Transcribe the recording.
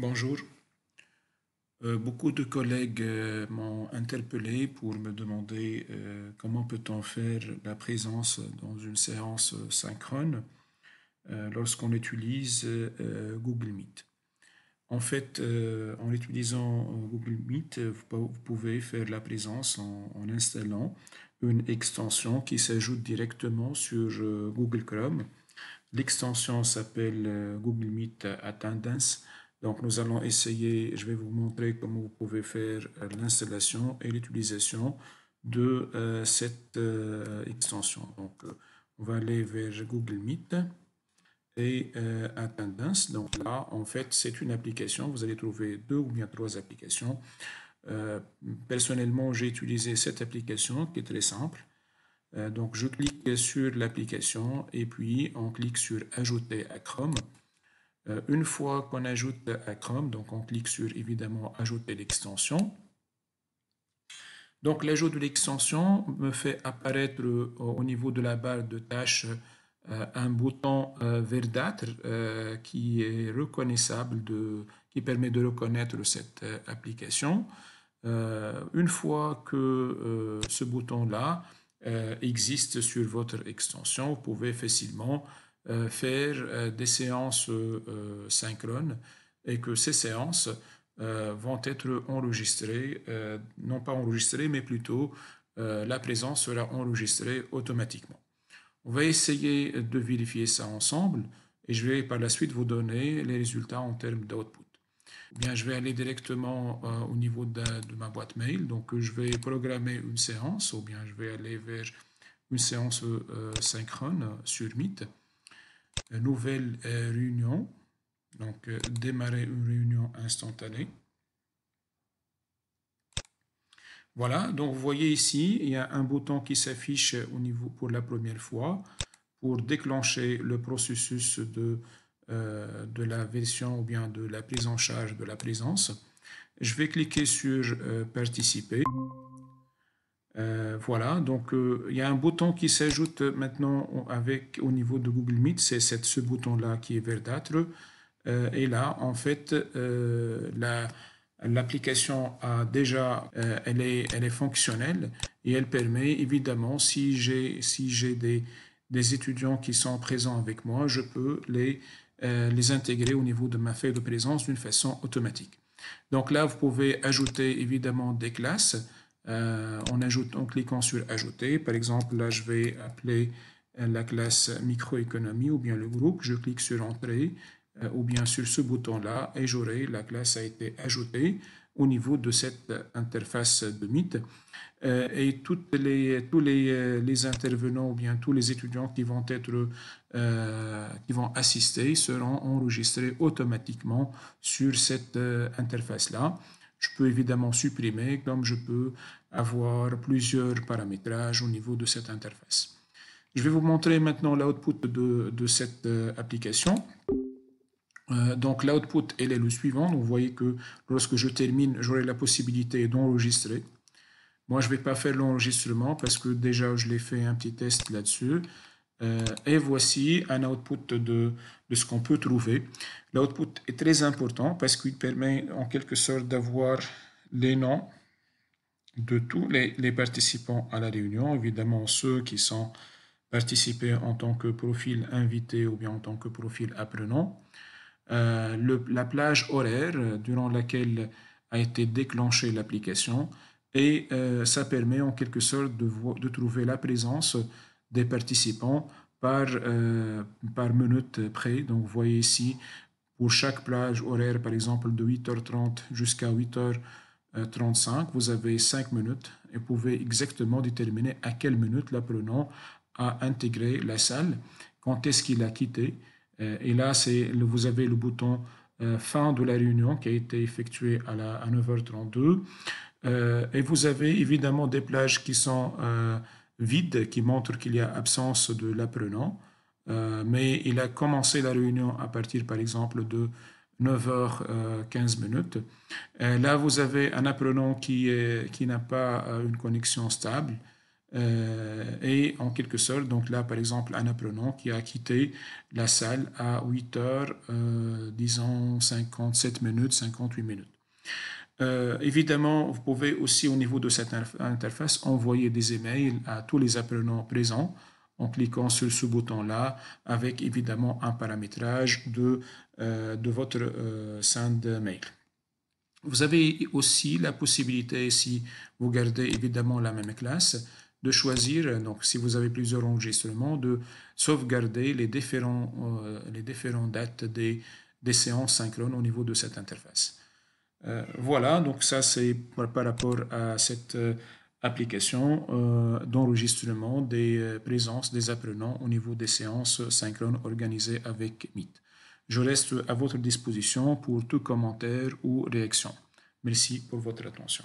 Bonjour. Euh, beaucoup de collègues euh, m'ont interpellé pour me demander euh, comment peut-on faire la présence dans une séance synchrone lorsqu'on utilise Google Meet. En fait, en utilisant Google Meet, vous, pouvez faire la présence en, en installant une extension qui s'ajoute directement sur Google Chrome. L'extension s'appelle Google Meet Attendance donc nous allons essayer, je vais vous montrer comment vous pouvez faire euh, l'installation et l'utilisation de euh, cette euh, extension. Donc on va aller vers Google Meet et Attendance. Donc là, en fait, c'est une application. Vous allez trouver deux ou bien trois applications. personnellement, j'ai utilisé cette application qui est très simple. donc je clique sur l'application et puis on clique sur Ajouter à Chrome. Euh, une fois qu'on ajoute à Chrome, donc on clique sur évidemment ajouter l'extension. Donc l'ajout de l'extension me fait apparaître euh, au niveau de la barre de tâches euh, un bouton verdâtre qui est reconnaissable, qui permet de reconnaître cette application. une fois que ce bouton-là existe sur votre extension, vous pouvez facilement faire euh, des séances euh, synchrones et que ces séances vont être enregistrées, non pas enregistrées, mais plutôt la présence sera enregistrée automatiquement. On va essayer de vérifier ça ensemble et je vais par la suite vous donner les résultats en termes d'output. Bien, je vais aller directement au niveau de, ma boîte mail. Donc, je vais programmer une séance ou bien je vais aller vers une séance synchrone sur Meet nouvelle euh, réunion. Donc, euh, démarrer une réunion instantanée. Voilà, donc vous voyez ici, il y a un bouton qui s'affiche au niveau pour la première fois pour déclencher le processus de, euh, de la version ou bien de la prise en charge de la présence. Je vais cliquer sur Participer. Euh, voilà, donc euh, il y a un bouton qui s'ajoute maintenant avec au niveau de Google Meet, c'est ce bouton-là qui est verdâtre. Euh, et là, en fait, l'application a déjà, elle, est, elle est fonctionnelle et elle permet évidemment, si j'ai si des, des étudiants qui sont présents avec moi, je peux les, les intégrer au niveau de ma feuille de présence d'une façon automatique. Donc là, vous pouvez ajouter évidemment des classes. Euh, en, en cliquant sur Ajouter. Par exemple, là, je vais appeler euh, la classe microéconomie ou bien le groupe. Je clique sur Entrée euh, ou bien sur ce bouton-là et j'aurai la classe a été ajoutée au niveau de cette interface de Meet. et les, tous les, les, intervenants ou bien tous les étudiants qui vont, être, qui vont assister seront enregistrés automatiquement sur cette interface-là. Je peux évidemment supprimer comme je peux avoir plusieurs paramétrages au niveau de cette interface. Je vais vous montrer maintenant l'output de, de, cette euh, application. Euh, donc l'output, elle est le suivant. vous voyez que lorsque je termine, j'aurai la possibilité d'enregistrer. Moi, je ne vais pas faire l'enregistrement parce que déjà, je l'ai fait un petit test là-dessus. Euh, et voici un output de, de ce qu'on peut trouver. L'output est très important parce qu'il permet en quelque sorte d'avoir les noms de tous les, participants à la réunion, évidemment ceux qui sont participés en tant que profil invité ou bien en tant que profil apprenant, euh, la plage horaire durant laquelle a été déclenchée l'application et euh, ça permet en quelque sorte de, de trouver la présence des participants par, euh, par minute près. Donc, vous voyez ici, pour chaque plage horaire, par exemple, de 8h30 jusqu'à 8h35, vous avez 5 minutes et vous pouvez exactement déterminer à quelle minute l'apprenant a intégré la salle, quand est-ce qu'il a quitté. Euh, et là, vous avez le bouton euh, fin de la réunion qui a été effectuée à, la, à 9h32. et vous avez évidemment des plages qui sont vide qui montre qu'il y a absence de l'apprenant. Euh, mais il a commencé la réunion à partir, par exemple, de 9h15 minutes. Euh, là, vous avez un apprenant qui, qui n'a pas euh, une connexion stable. et en quelque sorte, donc là par exemple un apprenant qui a quitté la salle à 8 heures, disons 57 minutes, 58 minutes. Évidemment, vous pouvez aussi au niveau de cette interface envoyer des emails à tous les apprenants présents en cliquant sur ce bouton-là, avec évidemment un paramétrage de, euh, votre euh, send mail. Vous avez aussi la possibilité, si vous gardez évidemment la même classe, de choisir, donc si vous avez plusieurs enregistrements, de sauvegarder les euh, différentes dates des, des, séances synchrones au niveau de cette interface. Voilà, donc ça c'est par, rapport à cette application euh, d'enregistrement des euh, présences des apprenants au niveau des séances synchrones organisées avec Meet. Je reste à votre disposition pour tout commentaire ou réaction. Merci pour votre attention.